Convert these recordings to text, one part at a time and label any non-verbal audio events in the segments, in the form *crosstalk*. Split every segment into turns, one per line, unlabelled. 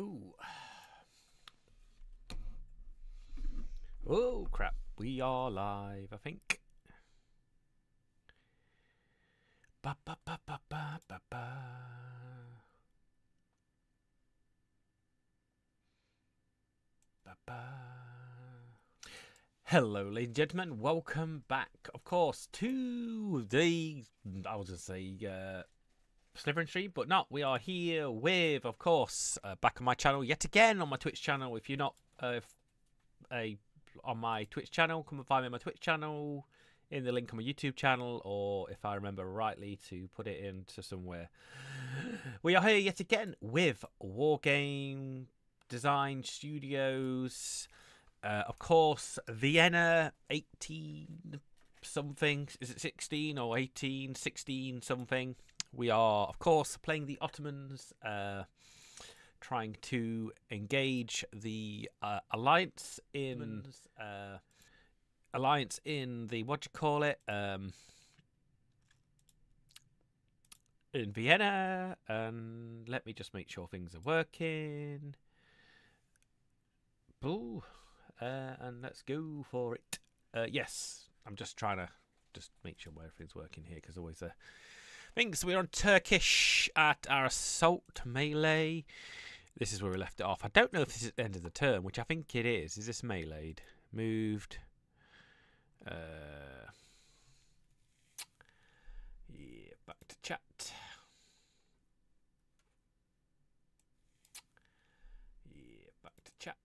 Ooh. Oh crap! We are live. I think. Ba ba ba ba ba ba ba. Ba ba. Hello, ladies and gentlemen. Welcome back, of course, to the I was going to say uh, Slivering Stream, but not. We are here with, of course, uh, back on my channel yet again on my Twitch channel. If you're not uh, a on my Twitch channel, come and find me on my Twitch channel in the link on my YouTube channel, or if I remember rightly, to put it into somewhere. We are here yet again with Wargame Design Studios. Uh, of course, Vienna 18 something. Is it 16 or 18? 16 something. We are, of course, playing the Ottomans, uh, trying to engage the uh, alliance in uh, alliance in the what do you call it um, in Vienna. And let me just make sure things are working. Boo. Uh, and let's go for it. Uh, yes, I'm just trying to just make sure everything's working here because always a thing. So we're on Turkish at our assault melee. This is where we left it off. I don't know if this is the end of the turn, which I think it is. Is this meleeed? Moved. Uh, yeah, back to chat. Yeah, back to chat.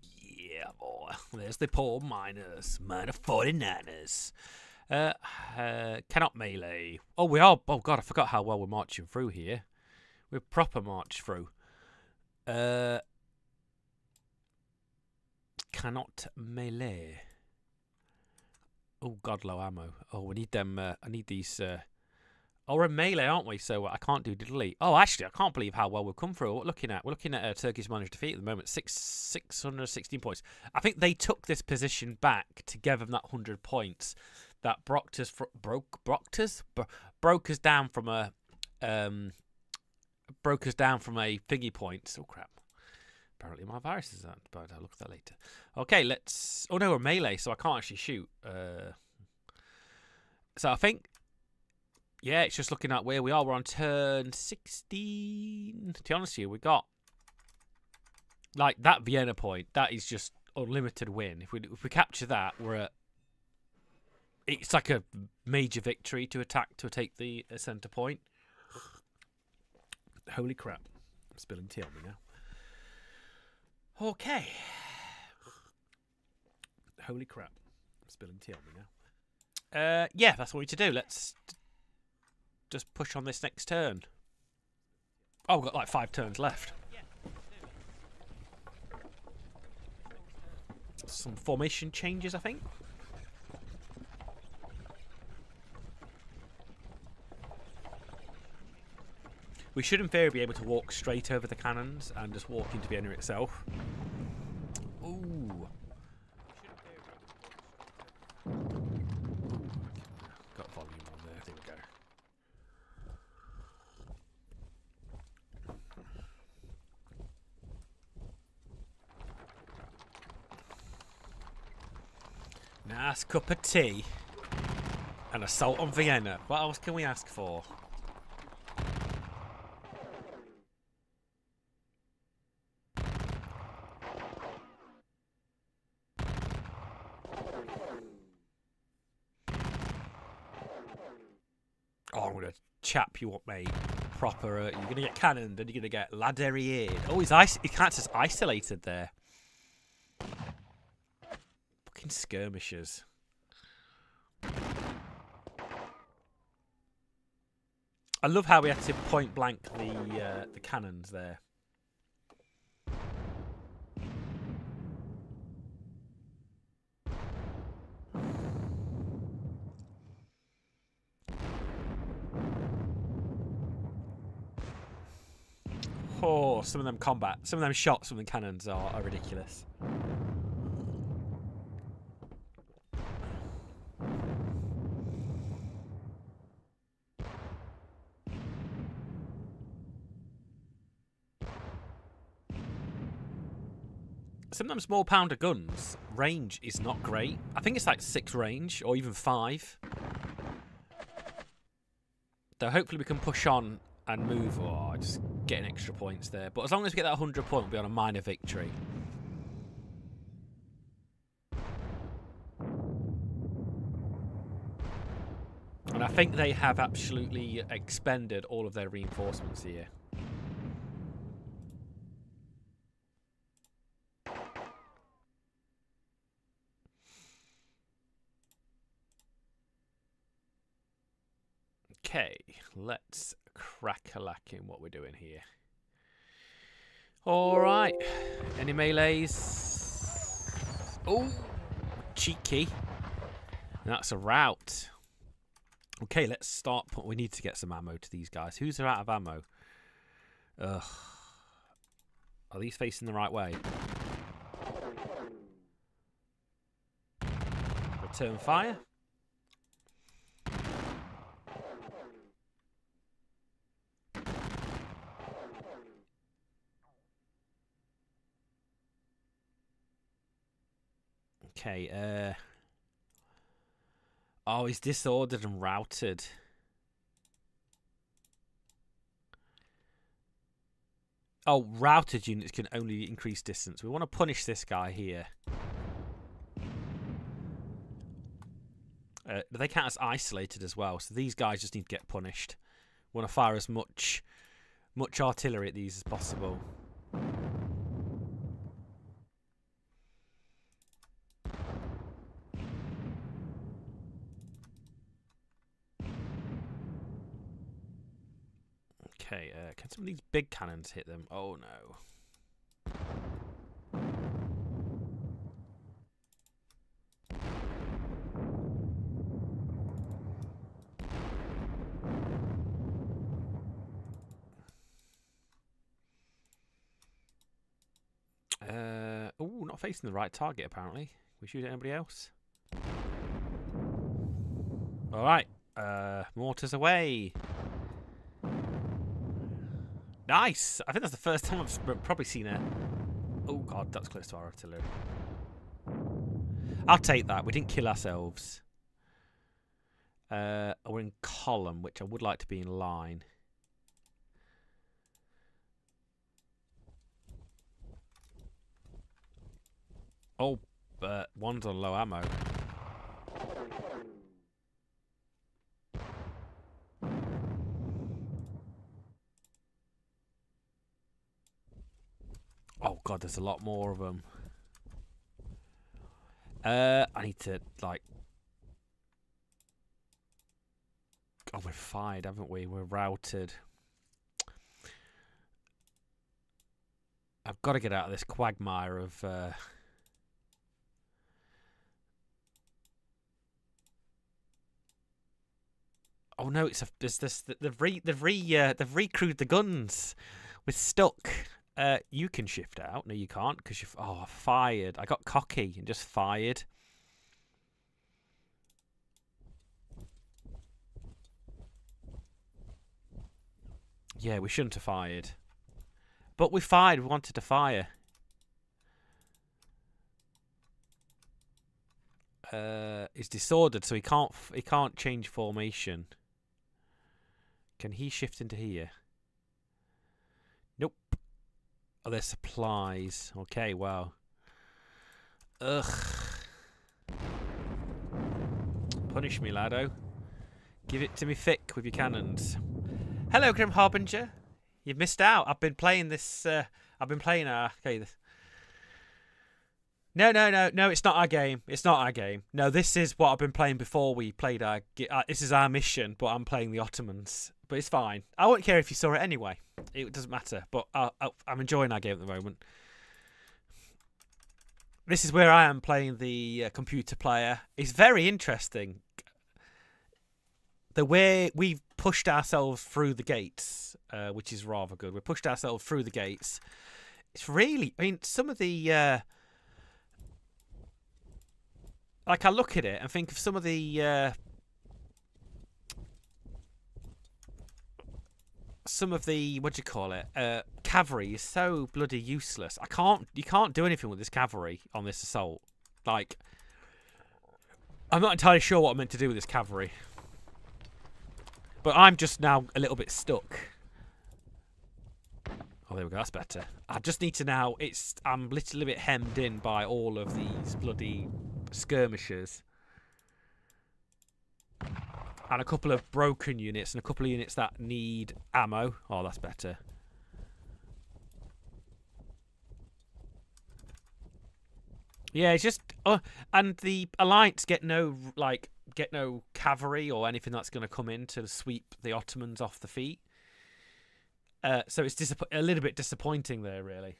Yeah, boy. *laughs* There's the poor miners. Miner 49ers. Uh, uh, cannot melee. Oh, we are. Oh, God, I forgot how well we're marching through here. We're proper march through. Uh, cannot melee. Oh, God, low ammo. Oh, we need them. Uh, I need these. Uh, oh, we're in melee, aren't we? So I can't do delete. Oh, actually, I can't believe how well we've come through. What we're looking at? We're looking at a Turkish managed defeat at the moment. Six, 616 points. I think they took this position back to give them that 100 points that broke us fr- broke broke us Bro- broke us down from a um broke us down from a thingy point. Oh crap! Apparently my virus is on, but I'll look at that later. Okay, let's. Oh no, we're melee, so I can't actually shoot. Uh, so I think. Yeah, it's just looking at where we are. We're on turn 16. To be honest with you, we got like that Vienna point. That is just unlimited win. If we if we capture that, we're at it's like a major victory to attack to take the uh, center point. Holy crap! I'm spilling tea on me now. Okay. Holy crap! I'm spilling tea on me now. Uh, yeah, that's what we need to do. Let's just push on this next turn. Oh, we've got like five turns left. Some formation changes, I think. We should in theory be able to walk straight over the cannons and just walk into Vienna itself. Ooh. Got volume on there, there we go. Nice cup of tea. And assault on Vienna. What else can we ask for? Oh, I'm gonna you up, mate. Proper. Uh, you're gonna get cannoned, and you're gonna get ladderiered. Oh, he's. He can't just isolated there. Fucking skirmishers. I love how we had to point blank the uh, the cannons there. Oh, some of them combat, some of them shots from the cannons are, are ridiculous. some of them small pounder guns, range is not great. I think it's like six range or even five. So hopefully we can push on and move. Oh, just getting extra points there. But as long as we get that 100 point, we'll be on a minor victory. And I think they have absolutely expended all of their reinforcements here. Okay, let's crack a lack in what we're doing here. Alright, any melees? Oh, cheeky. That's a rout. Okay, let's start. We need to get some ammo to these guys. Who's out of ammo? Ugh. Are these facing the right way? Return fire. Okay, uh... Oh, he's disordered and routed. Oh, routed units can only increase distance. We want to punish this guy here. Uh, they count as isolated as well, so these guys just need to get punished. We want to fire as much much artillery at these as possible. Okay, uh, can some of these big cannons hit them? Oh no. Uh, oh, not facing the right target apparently. We shoot at anybody else? Alright, uh, mortars away. Nice! I think that's the first time I've probably seen it. Oh god, that's close to our artillery. I'll take that. We didn't kill ourselves. Uh, we're in column, which I would like to be in line. Oh, but one's on low ammo. Oh god, there's a lot more of them. Uh, I need to like. Oh, we're fired, haven't we? We're routed. I've got to get out of this quagmire of. Uh, Oh no! It's a, there's this. They've re they've re uh, they've recrewed the guns. We're stuck. Uh, you can shift out. No, you can't because you've. Oh, fired. I got cocky and just fired. Yeah, we shouldn't have fired. But we fired. We wanted to fire. Uh, he's disordered, so he can't. He can't change formation. Can he shift into here? Oh, there's supplies. Okay, wow. Ugh. Punish me, laddo. Give it to me thick with your cannons. Hello, Grim Harbinger. You've missed out. I've been playing this. Uh, I've been playing. Uh, okay. This. No, no, no, no. It's not our game. It's not our game. No, this is what I've been playing before we played our. Uh, this is our mission, but I'm playing the Ottomans but it's fine. I won't care if you saw it anyway. It doesn't matter. But I, am enjoying our game at the moment. This is where I am playing the uh, computer player. It's very interesting. The way we've pushed ourselves through the gates, uh, which is rather good. We've pushed ourselves through the gates. It's really, I mean, some of the. Uh, like I look at it and think of some of the uh, some of the what do you call it uh, cavalry is so bloody useless. I can't. You can't do anything with this cavalry on this assault. Like, I'm not entirely sure what I'm meant to do with this cavalry. But I'm just now a little bit stuck. Oh, there we go. That's better. I just need to now. It's I'm literally a bit hemmed in by all of these bloody skirmishers and a couple of broken units and a couple of units that need ammo. Oh, that's better. Yeah, it's just uh, and the alliance get no like get no cavalry or anything that's going to come in to sweep the Ottomans off the feet. Uh, so it's a little bit disappointing there, really.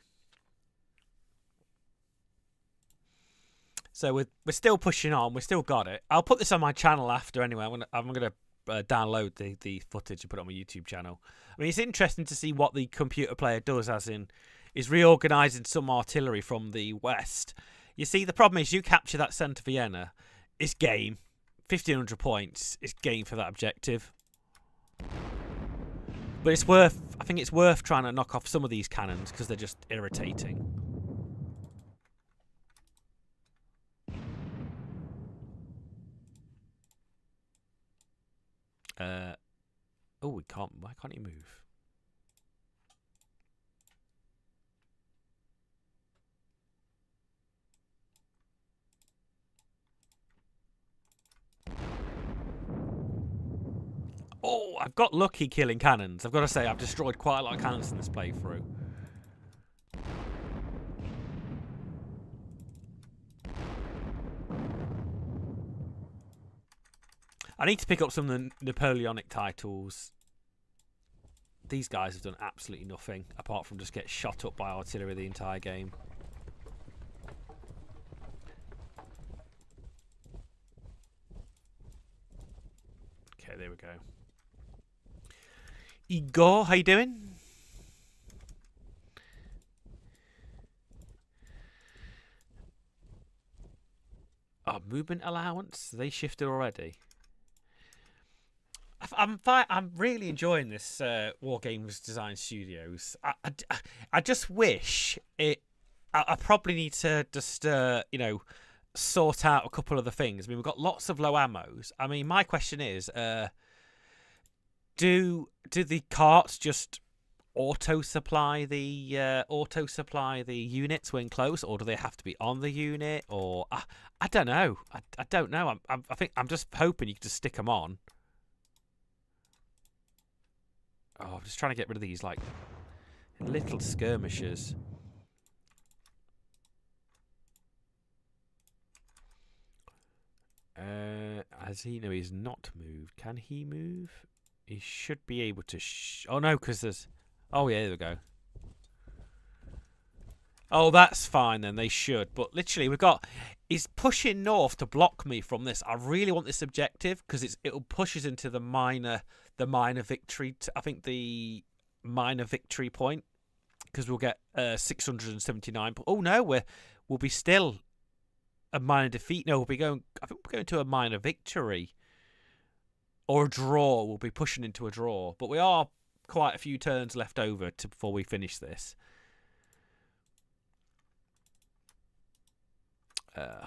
So we're we're still pushing on. We still got it. I'll put this on my channel after anyway. I'm gonna I'm gonna uh, download the the footage and put it on my YouTube channel. I mean, it's interesting to see what the computer player does, as in is reorganizing some artillery from the west. You see, the problem is you capture that centre Vienna, it's game. 1500 points is game for that objective. But it's worth, I think it's worth trying to knock off some of these cannons because they're just irritating. Uh, oh, we can't. Why can't he move? Oh, I've got lucky killing cannons. I've got to say, I've destroyed quite a lot of cannons in this playthrough. I need to pick up some of the Napoleonic titles. These guys have done absolutely nothing apart from just get shot up by artillery the entire game. Okay, there we go. Igor, how you doing? Oh, movement allowance? They shifted already. I'm fine. I'm really enjoying this uh, War Games Design Studios. I, I, I just wish it. I, I probably need to just uh, you know sort out a couple of the things. I mean, we've got lots of low ammos. I mean, my question is, uh, do do the carts just auto supply the uh, auto supply the units when close, or do they have to be on the unit? Or I, I don't know. I, I don't know. I'm, I'm, I think I'm just hoping you can just stick them on. Oh, I'm just trying to get rid of these, like, little skirmishers. Uh, as he no, he's not moved. Can he move? He should be able to. oh no, because there's. Oh yeah, there we go. Oh, that's fine then. They should. But literally, we've got. He's pushing north to block me from this. I really want this objective because it'll into the minor the minor victory. I think the minor victory point because we'll get uh, 679. Oh no, we're we'll be still a minor defeat. No, we'll be going. I think we're going to a minor victory or a draw. We'll be pushing into a draw, but we are quite a few turns left over to before we finish this. Uh,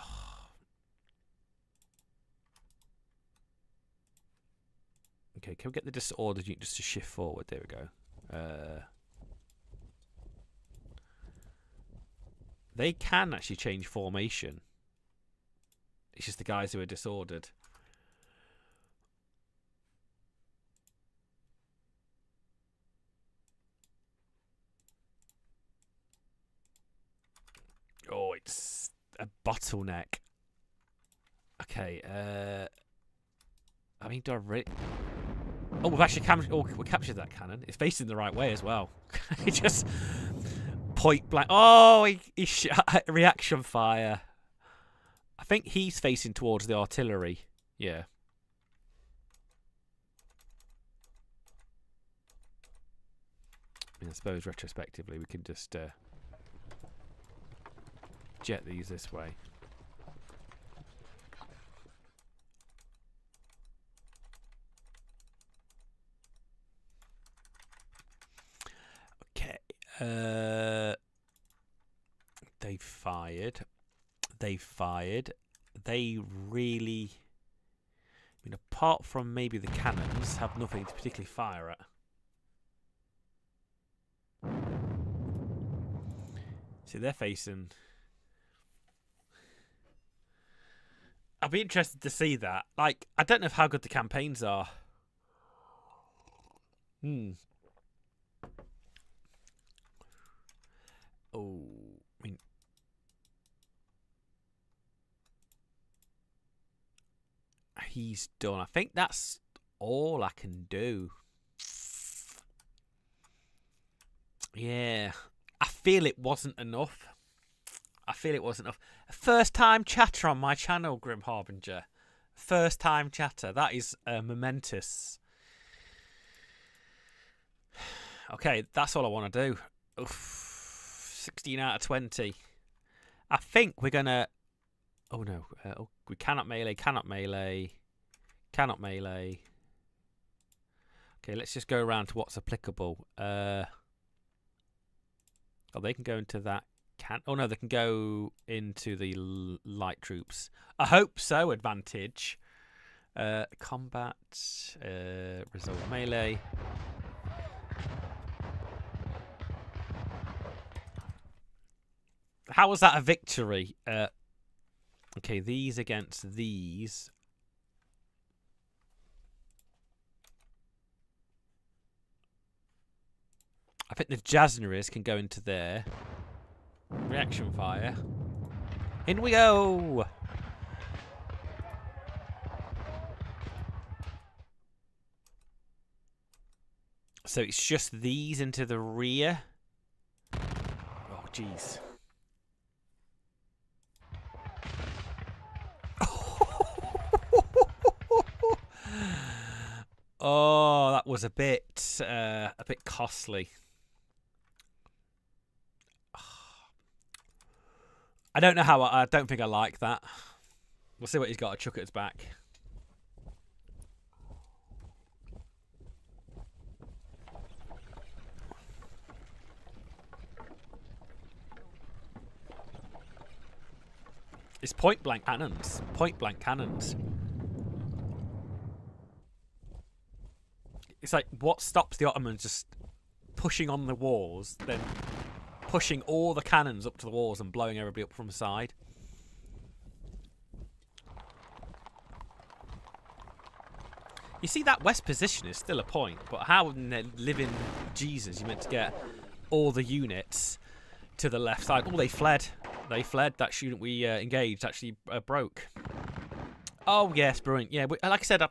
Okay, can we get the disordered unit just to shift forward? There we go. Uh, they can actually change formation. It's just the guys who are disordered. Oh, it's a bottleneck. Okay, uh... I mean, do I really... Oh, we've actually cam oh, we captured that cannon. It's facing the right way as well. *laughs* he just point blank. Oh, he, he *laughs* reaction fire. I think he's facing towards the artillery. Yeah. I, mean, I suppose retrospectively we can just uh, jet these this way. Uh, they fired. They fired. They really. I mean, apart from maybe the cannons, have nothing to particularly fire at. See, they're facing. I'll be interested to see that. Like, I don't know how good the campaigns are. Hmm. Oh, I mean, he's done. I think that's all I can do. Yeah, I feel it wasn't enough. I feel it wasn't enough. First time chatter on my channel, Grim Harbinger. First time chatter. That is uh, momentous. *sighs* Okay, that's all I want to do. Oof, 16 out of 20. I think we're going to... Oh, no. Uh, oh, we cannot melee, cannot melee, cannot melee. Okay, let's just go around to what's applicable. Uh, oh, they can go into that. Can oh no, they can go into the light troops. I hope so. Advantage. Uh, combat. Uh, result melee. How was that a victory? Uh, okay, these against these. I think the Janissaries can go into there. Reaction fire. In we go! So it's just these into the rear. Oh, jeez. Oh, that was a bit, uh, a bit costly. *sighs* I don't know how. I, I don't think I like that. We'll see what he's got to chuck at his back. It's point blank cannons. Point blank cannons. It's like what stops the Ottomans just pushing on the walls, then pushing all the cannons up to the walls and blowing everybody up from the side. You see, that west position is still a point, but how in the living Jesus you meant to get all the units to the left side? Oh, they fled. They fled. That unit we uh, engaged actually uh, broke. Oh, yes, brilliant. Yeah, like I said, I,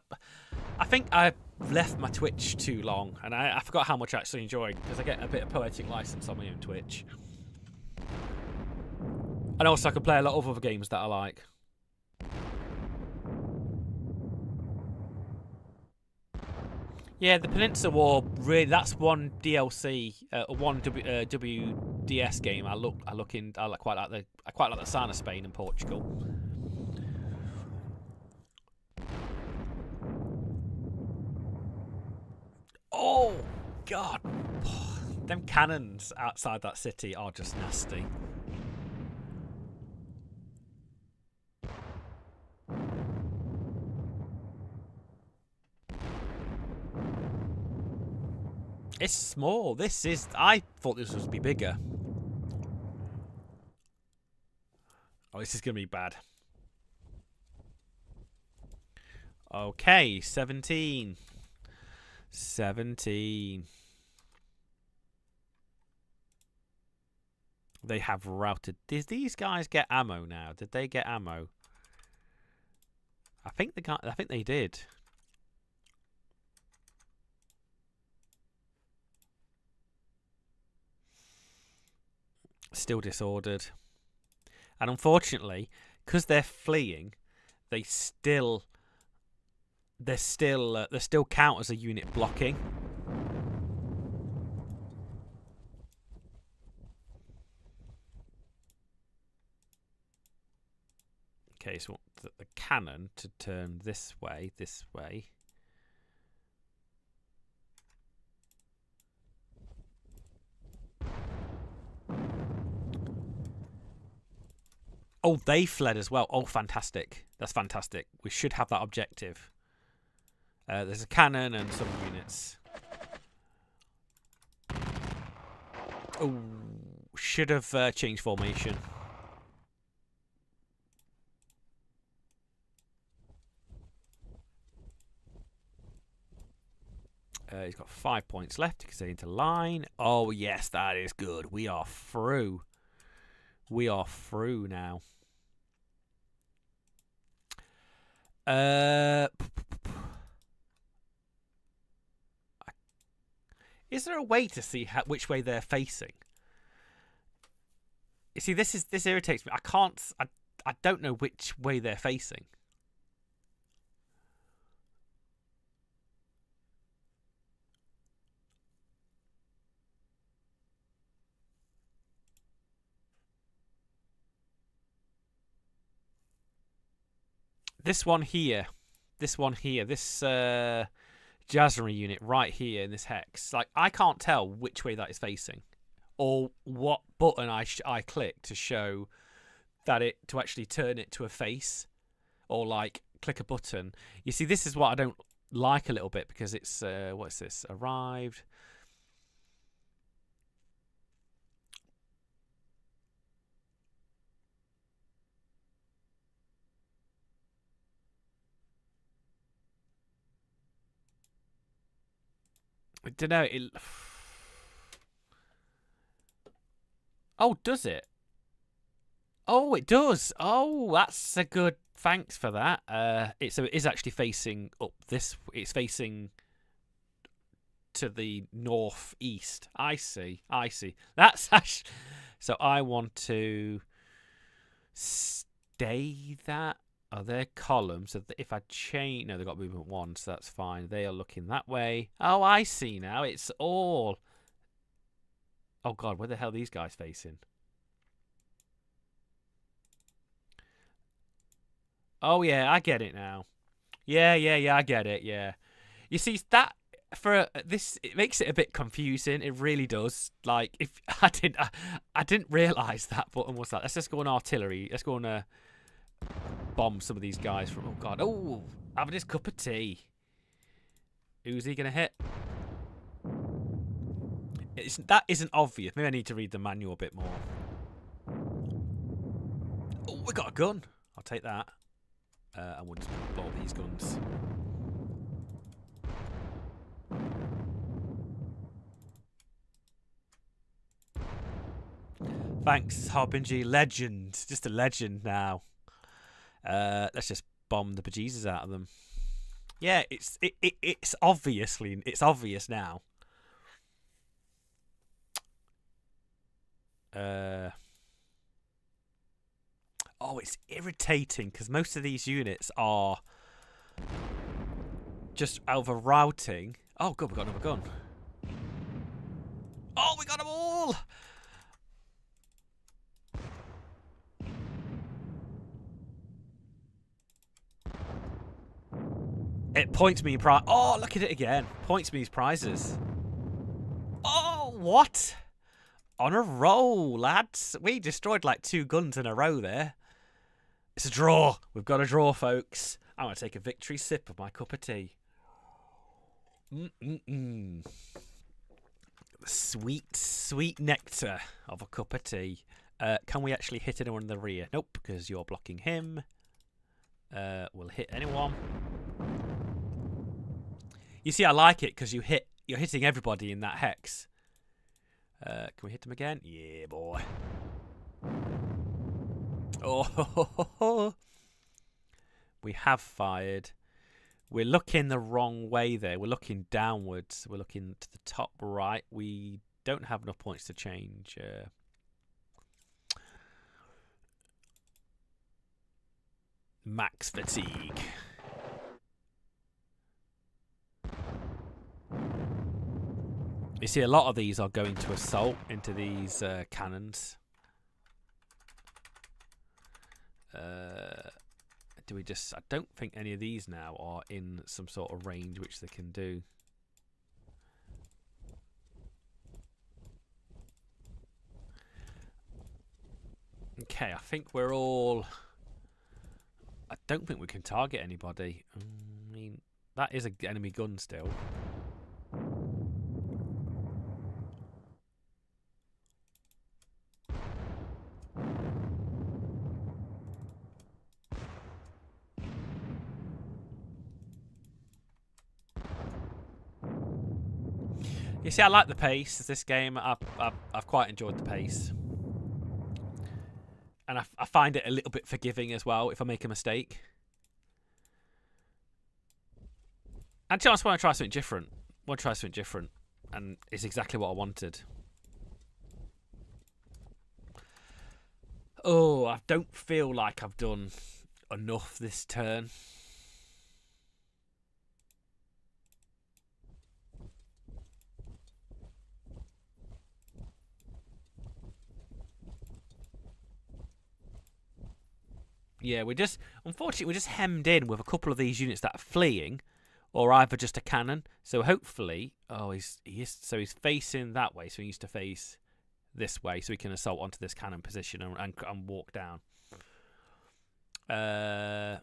I think I left my Twitch too long, and I, I forgot how much I actually enjoyed because I get a bit of poetic license on my own Twitch. And also, I can play a lot of other games that I like. Yeah, the Peninsular War really that's one DLC, uh, one w, uh, WDS game. I look, I look in, I quite like the, I quite like the sign of Spain and Portugal. Oh, God. Them cannons outside that city are just nasty. It's small. This is... I thought this was be bigger. Oh, this is going to be bad. Okay, 17. 17. They have routed. Did these guys get ammo now? Did they get ammo? I think they got, I think they did. Still disordered. And unfortunately, because they're fleeing, they still they're still uh, they still count as a unit blocking. Okay, so the, the cannon to turn this way, this way. Oh, they fled as well. Oh, fantastic. That's fantastic. We should have that objective. Uh, there's a cannon and some units. Oh, should have uh, changed formation. Uh, he's got five points left. He can stay into line. Oh, yes, that is good. We are through. We are through now. Uh, is there a way to see how, which way they're facing? You see, this is this irritates me. I can't. I I don't know which way they're facing. This one here, this one here, this uh, Jazari unit right here in this hex, like I can't tell which way that is facing, or what button I I click to show that it to actually turn it to a face, or like click a button. You see, this is what I don't like a little bit because it's uh, what's this arrived. I don't know. It... Oh, does it? Oh, it does. Oh, that's a good. Thanks for that. Uh, it so it is actually facing up this. It's facing to the northeast. I see. I see. *laughs* That's actually. So I want to stay that are there columns? So if I change, no, they've got movement one, so that's fine. They are looking that way. Oh, I see now. It's all. Oh God, where the hell are these guys facing? Oh yeah, I get it now. Yeah, yeah, yeah, I get it. Yeah, you see that for this, it makes it a bit confusing. It really does. Like if *laughs* I didn't, I, I didn't realize that button was that. Let's just go on artillery. Let's go on. Uh, bomb some of these guys from... Oh, God. Oh, having his cup of tea. Who's he going to hit? It's, that isn't obvious. Maybe I need to read the manual a bit more. Oh, we got a gun. I'll take that. Uh, and we'll blow these guns. Thanks, Harbinger. Legend. Just a legend now. Uh, let's just bomb the bejesus out of them. Yeah, it's it, it it's obviously it's obvious now. Uh, oh, it's irritating because most of these units are just over routing. Oh, good, we got another gun. Oh, we got them all! It points me prize. Oh, look at it again. Points me prizes. Oh, what? On a roll, lads. We destroyed like two guns in a row there. It's a draw. We've got a draw, folks. I'm going to take a victory sip of my cup of tea. Mm-mm-mm. Sweet, sweet nectar of a cup of tea. Uh, can we actually hit anyone in the rear? Nope, because you're blocking him. Uh, we'll hit anyone. You see, I like it because you hit. You're hitting everybody in that hex. Uh, can we hit him again? Yeah, boy. Oh, *laughs* we have fired. We're looking the wrong way there. We're looking downwards. We're looking to the top right. We don't have enough points to change. Uh, max fatigue. You see, a lot of these are going to assault into these uh, cannons. Uh, do we just... I don't think any of these now are in some sort of range which they can do. Okay, I think we're all. I don't think we can target anybody. I mean, that is an enemy gun still. See, I like the pace of this game. I've, I've, I've quite enjoyed the pace. And I, I find it a little bit forgiving as well if I make a mistake. Honest, I want to try something different. I want to try something different. And it's exactly what I wanted. Oh, I don't feel like I've done enough this turn. Yeah, we're just unfortunately we're just hemmed in with a couple of these units that are fleeing, or either just a cannon. So hopefully, oh, he's he is so he's facing that way, so he needs to face this way, so he can assault onto this cannon position and and, and walk down. Uh,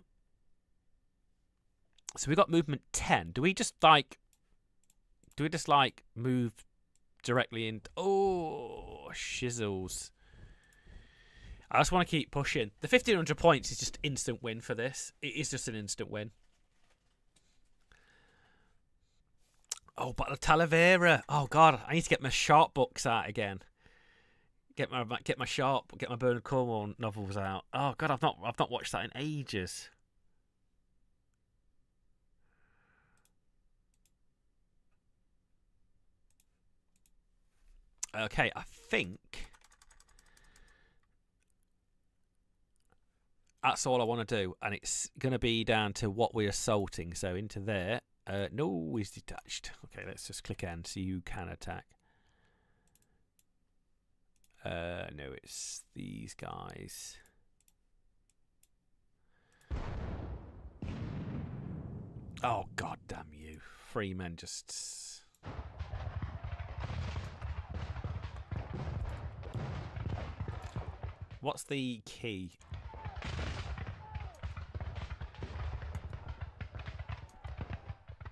so we got movement ten. Do we just like? Do we just like move directly in? Oh, shizzles. I just want to keep pushing. The 1500 points is just instant win for this. It is just an instant win. Oh, but the Talavera. Oh god, I need to get my Sharpe books out again. Get my get my Sharpe, get my Bernard Cornwell novels out. Oh god, I've not I've not watched that in ages. Okay, I think that's all I want to do, and it's going to be down to what we're assaulting. So into there. Uh, no, is detached. Okay, let's just click and so you can attack. Uh, no, it's these guys. Oh, god damn you. Three men just... What's the key?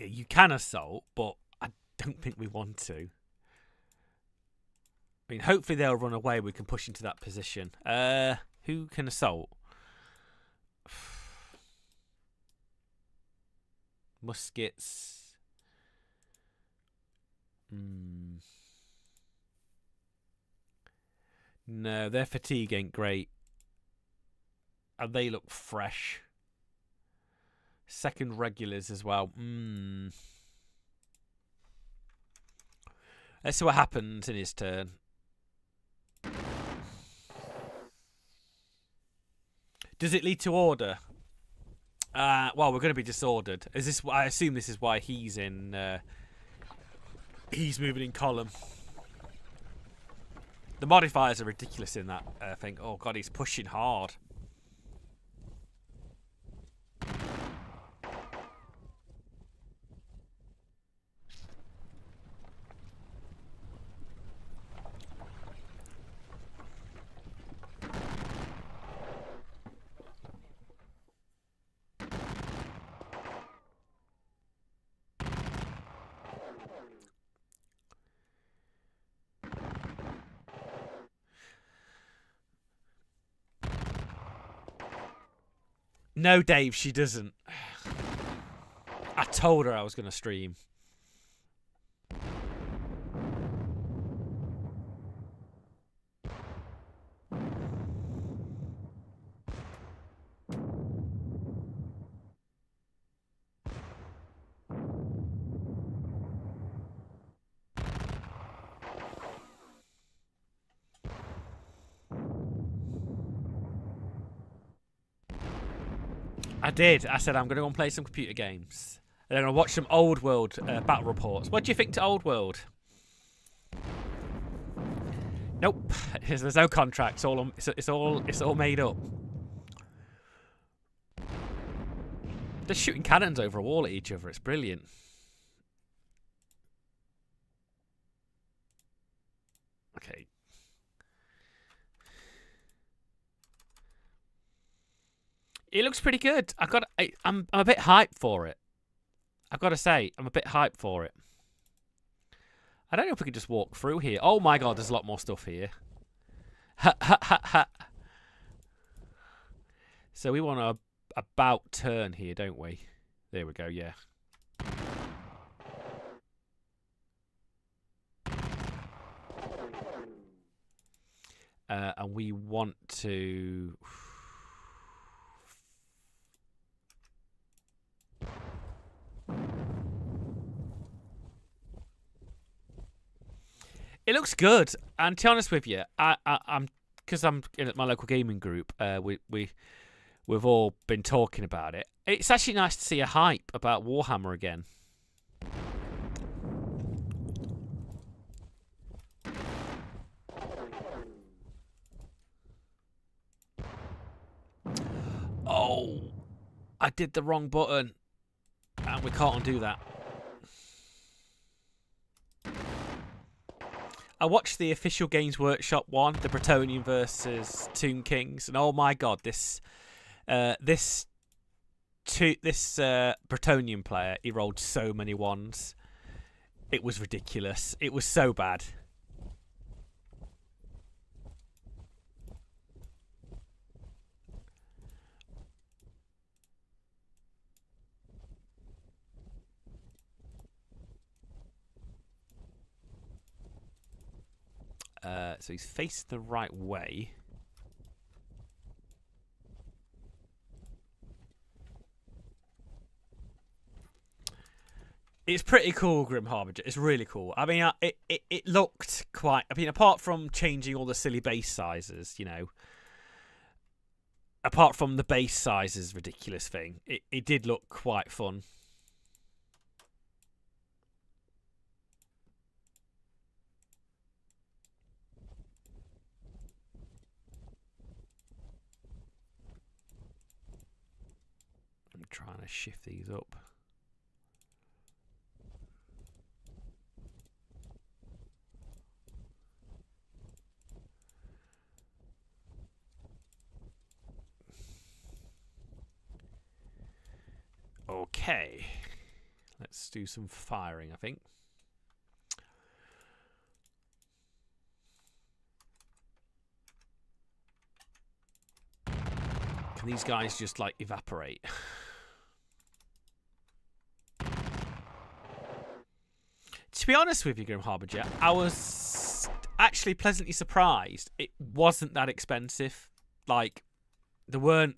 You can assault, but I don't think we want to. I mean, hopefully they'll run away. We can push into that position. Uh, who can assault? *sighs* Muskets. Hmm. No, their fatigue ain't great. And they look fresh. Second regulars as well. Mm. Let's see what happens in his turn. Does it lead to order? Uh, well, we're going to be disordered. Is this? I assume this is why he's in. Uh, he's moving in column. The modifiers are ridiculous in that uh, thing. Oh god, he's pushing hard. No, Dave, she doesn't. *sighs* I told her I was going to stream. I did. I said I'm going to go and play some computer games. And I'm going to watch some Old World uh, battle reports. What do you think to Old World? Nope. *laughs* There's no contract. It's all it's, it's all it's all made up. They're shooting cannons over a wall at each other. It's brilliant. Okay. It looks pretty good. I got. I, I'm. I'm a bit hyped for it. I've got to say, I'm a bit hyped for it. I don't know if we can just walk through here. Oh my god, there's a lot more stuff here. Ha ha ha ha. So we want a about turn here, don't we? There we go. Yeah. Uh, and we want to. It looks good, and to be honest with you, I, I I'm because I'm in my local gaming group. Uh, we we we've all been talking about it. It's actually nice to see a hype about Warhammer again. Oh, I did the wrong button. And we can't undo that. I watched the official Games Workshop one, the Bretonnian versus Tomb Kings, and oh my god, this uh, this this uh, Bretonnian player, he rolled so many ones. It was ridiculous. It was so bad. Uh, so he's faced the right way. It's pretty cool, Grim Harbinger. It's really cool. I mean, uh, it, it, it looked quite... I mean, apart from changing all the silly base sizes, you know, apart from the base sizes ridiculous thing, it, it did look quite fun. Trying to shift these up. Okay, let's do some firing, I think. Can these guys just like evaporate? *laughs* to be honest with you, Grim Harbinger, I was actually pleasantly surprised. It wasn't that expensive. Like, they weren't.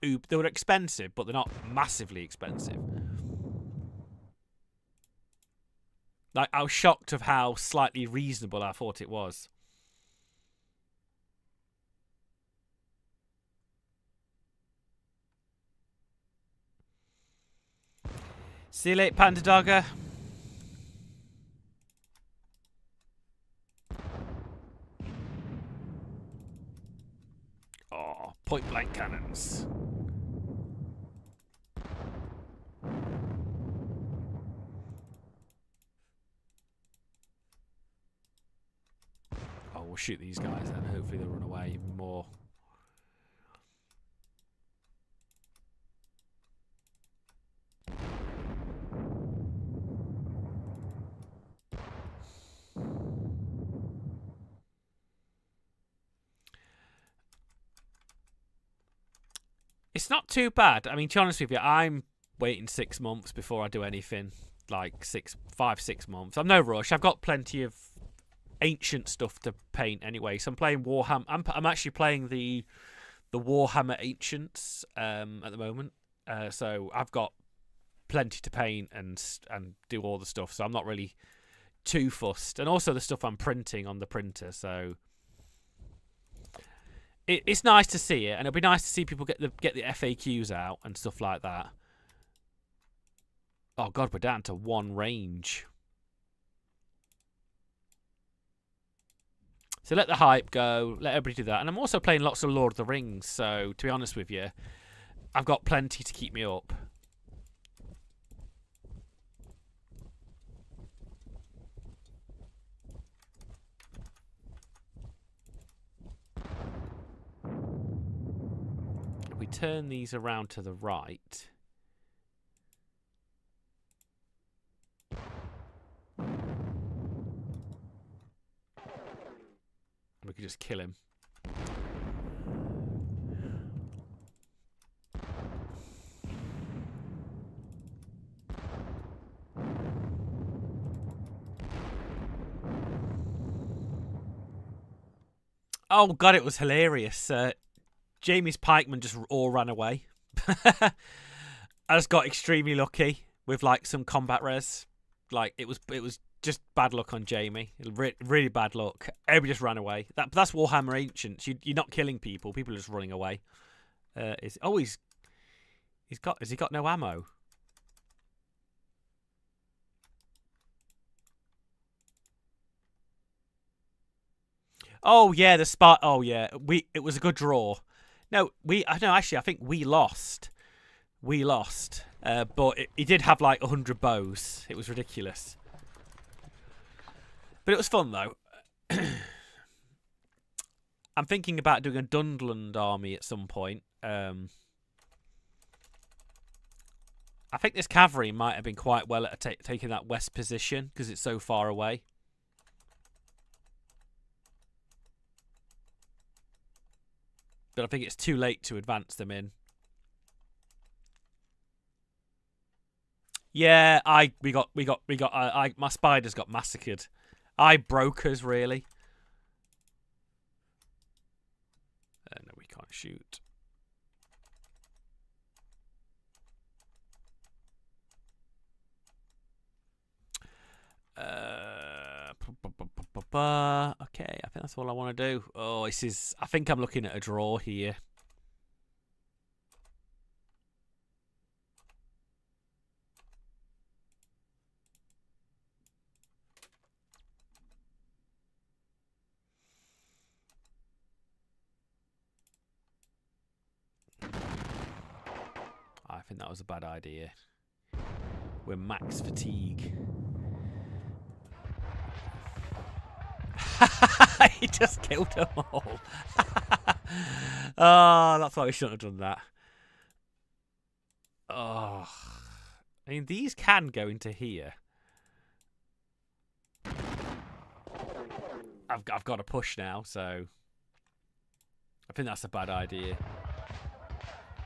They were expensive, but they're not massively expensive. Like, I was shocked of how slightly reasonable I thought it was. See you later, Panda Dogger. Point blank cannons. Oh, we'll shoot these guys then. Hopefully they'll run away even more. It's not too bad. I mean, to be honest with you, I'm waiting six months before I do anything. Like six, five, six months. I'm no rush. I've got plenty of ancient stuff to paint anyway. So I'm playing Warhammer. I'm, I'm actually playing the the Warhammer Ancients um, at the moment. Uh, so I've got plenty to paint and and do all the stuff. So I'm not really too fussed. And also the stuff I'm printing on the printer. So it, it's nice to see it, and it'll be nice to see people get the get the FAQs out and stuff like that. Oh god, we're down to one range. So let the hype go, let everybody do that. And I'm also playing lots of Lord of the Rings, so to be honest with you, I've got plenty to keep me up. Turn these around to the right. We could just kill him. Oh god, it was hilarious. Uh, Jamie's pikemen just all ran away. *laughs* I just got extremely lucky with like some combat res. Like it was, it was just bad luck on Jamie. Re- really bad luck. Everybody just ran away. That that's Warhammer Ancients. You, you're not killing people. People are just running away. Uh, is oh he's he's got has he got no ammo? Oh yeah, the spot. Oh yeah, we it was a good draw. No, we. Know. Actually, I think we lost. We lost. Uh, but he did have like hundred bows. It was ridiculous. But it was fun though. *clears throat* I'm thinking about doing a Dunland army at some point. Um, I think this cavalry might have been quite well at taking that west position because it's so far away. But I think it's too late to advance them in. Yeah, I we got we got we got I, I my spiders got massacred. I brokers really. Uh, no, we can't shoot. Uh, okay, I think that's all I want to do. Oh, this is. I think I'm looking at a draw here. I think that was a bad idea. We're max fatigue. *laughs* he just killed them all. oh, *laughs* that's why we shouldn't have done that. Oh, I mean, these can go into here. I've I've got to push now, so I think that's a bad idea.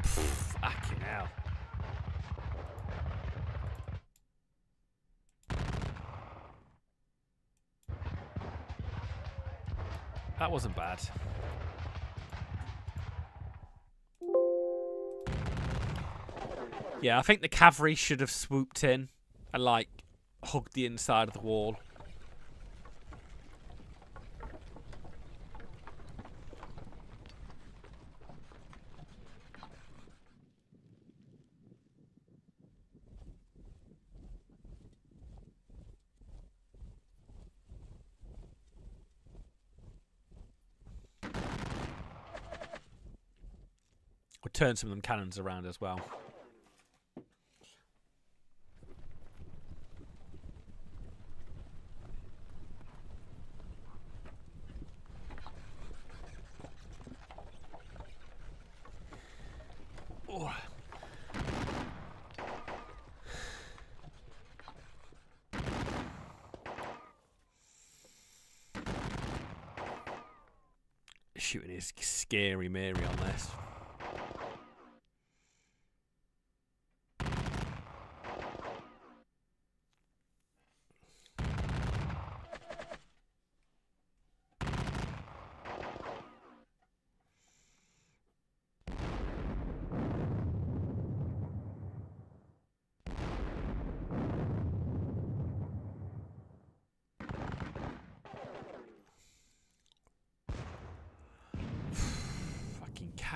Fucking hell. That wasn't bad. Yeah, I think the cavalry should have swooped in and, like, hugged the inside of the wall. Turn some of them cannons around as well. Shooting his scary Mary on this.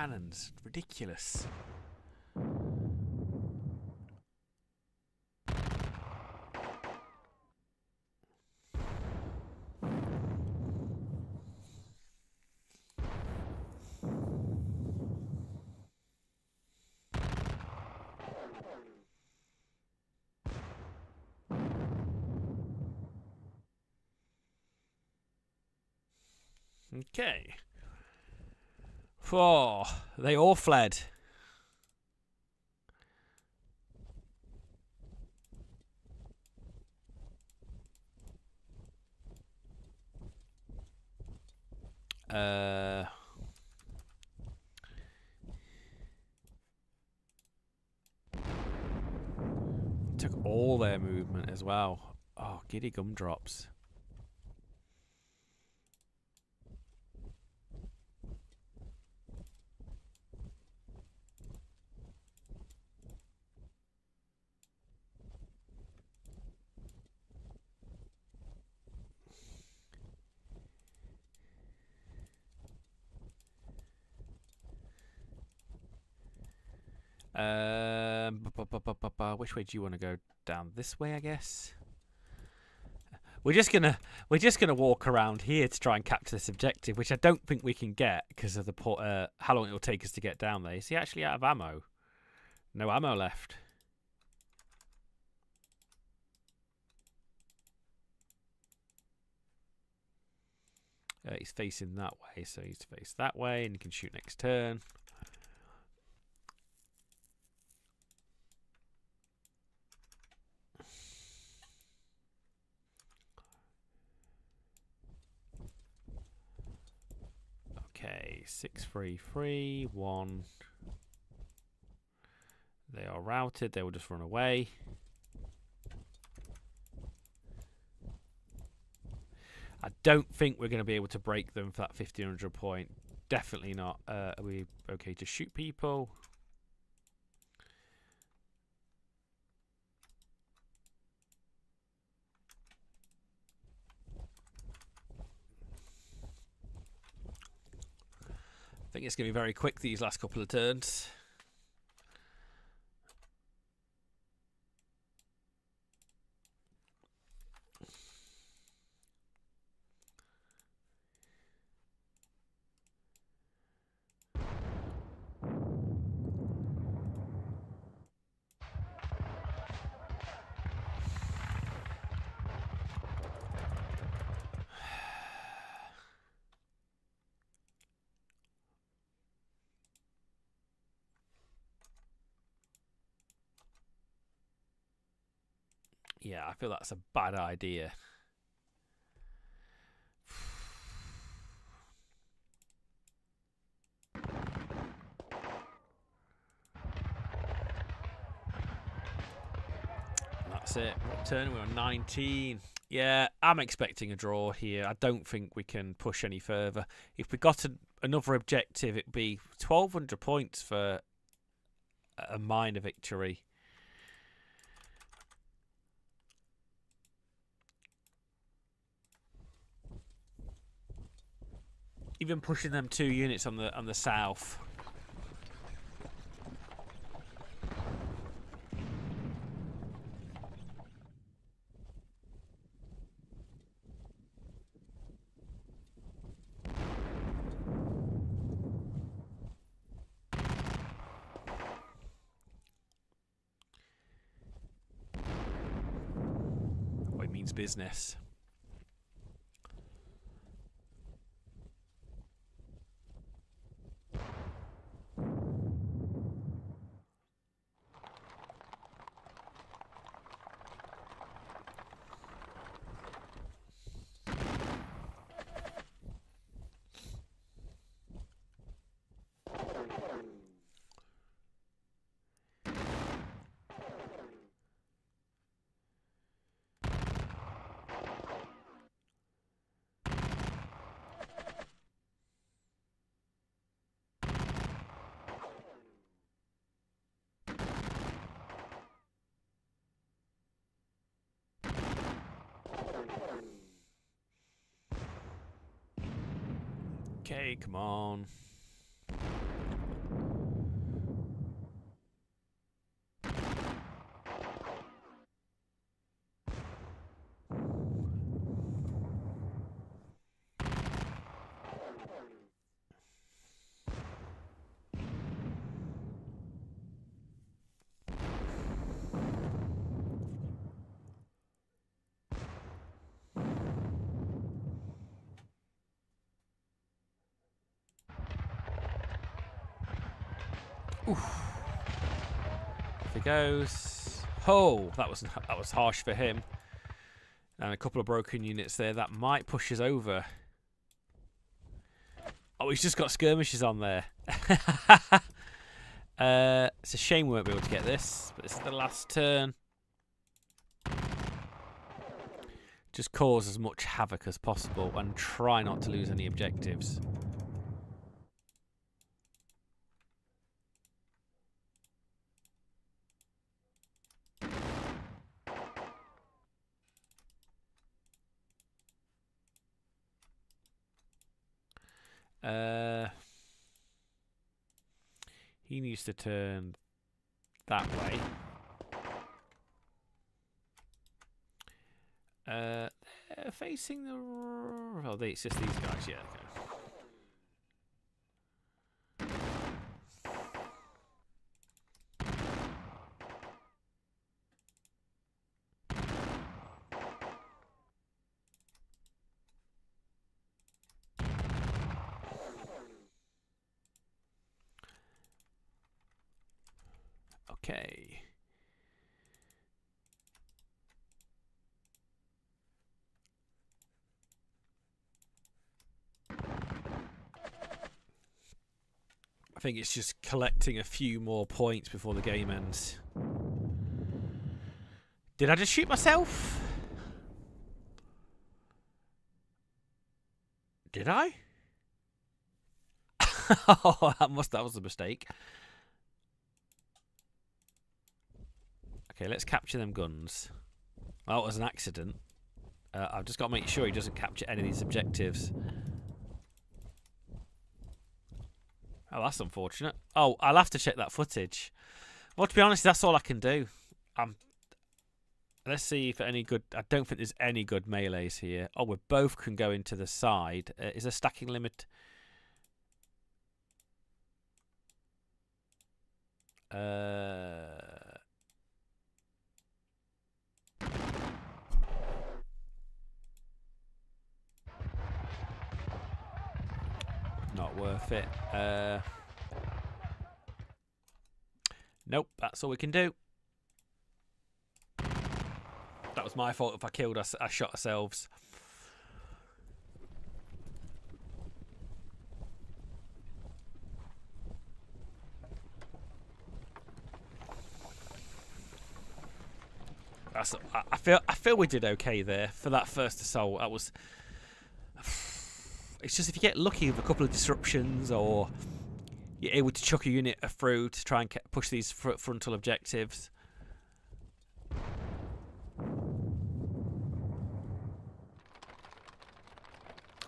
Cannons. Ridiculous. Okay. Oh, they all fled. Uh, took all their movement as well. Oh, giddy gumdrops. Um, which way do you want to go? Down this way, I guess. We're just gonna we're just gonna walk around here to try and capture this objective, which I don't think we can get because of the port, uh, how long it will take us to get down there. Is he actually out of ammo? No ammo left. Uh, he's facing that way, so he's face that way, and he can shoot next turn. Okay, six, three, three, one. They are routed. They will just run away. I don't think we're going to be able to break them for that 1500 point. Definitely not. Uh, are we okay to shoot people? Think it's going to be very quick these last couple of turns. Yeah, I feel that's a bad idea. That's it. Turn? We're on 19. Yeah, I'm expecting a draw here. I don't think we can push any further. If we got an, another objective, it'd be 1,200 points for a minor victory. Even pushing them two units on the on the south. Business. Okay, come on. Oof. He goes. Oh, that was *laughs* that was harsh for him. And a couple of broken units there. That might push us over. Oh, he's just got skirmishes on there. *laughs* uh, it's a shame we won't be able to get this, but is the last turn. Just cause as much havoc as possible and try not to lose any objectives. Needs to turn that way. Uh, facing the. Oh, it's just these guys. Yeah. Okay. I think it's just collecting a few more points before the game ends. Did I just shoot myself? Did I? *laughs* oh, that must that was a mistake. Okay, let's capture them guns. Oh, it was an accident. Uh, I've just got to make sure he doesn't capture any of these objectives. Oh, that's unfortunate. Oh, I'll have to check that footage. Well, to be honest, that's all I can do. Um, let's see if any good... I don't think there's any good melees here. Oh, we both can go into the side. Uh, is there stacking limit? Uh... Worth it. Uh, nope, that's all we can do. That was my fault if I killed us. I shot ourselves. That's, I feel I feel we did okay there for that first assault. That was it's just if you get lucky with a couple of disruptions or you're able to chuck a unit through to try and push these fr frontal objectives.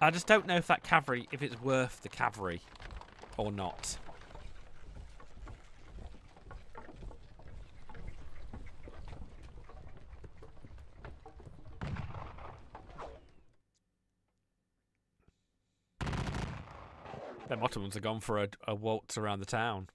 I just don't know if that cavalry, if it's worth the cavalry or not. Them Ottomans are gone for a, a waltz around the town.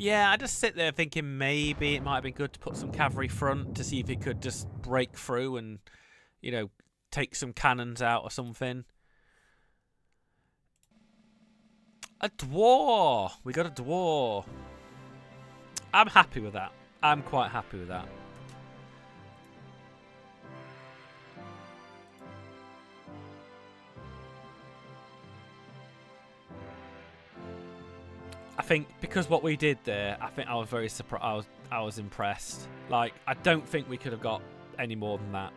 Yeah, I just sit there thinking maybe it might have been good to put some cavalry front to see if it could just break through and, you know, take some cannons out or something. A dwarf! We got a dwarf. I'm happy with that. I'm quite happy with that. I think because what we did there, I think I was very surprised. I was, I was impressed. Like, I don't think we could have got any more than that.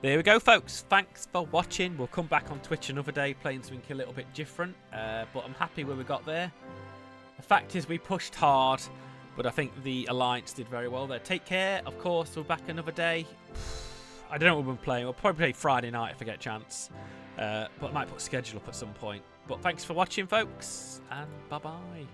There we go, folks. Thanks for watching. We'll come back on Twitch another day playing something a little bit different. Uh, but I'm happy where we got there. The fact is we pushed hard, but I think the Alliance did very well there. Take care. Of course, we're back another day. *sighs* I don't know what we're playing. We'll probably play Friday night if I get a chance. Uh, but I might put a schedule up at some point. But thanks for watching, folks, and bye-bye.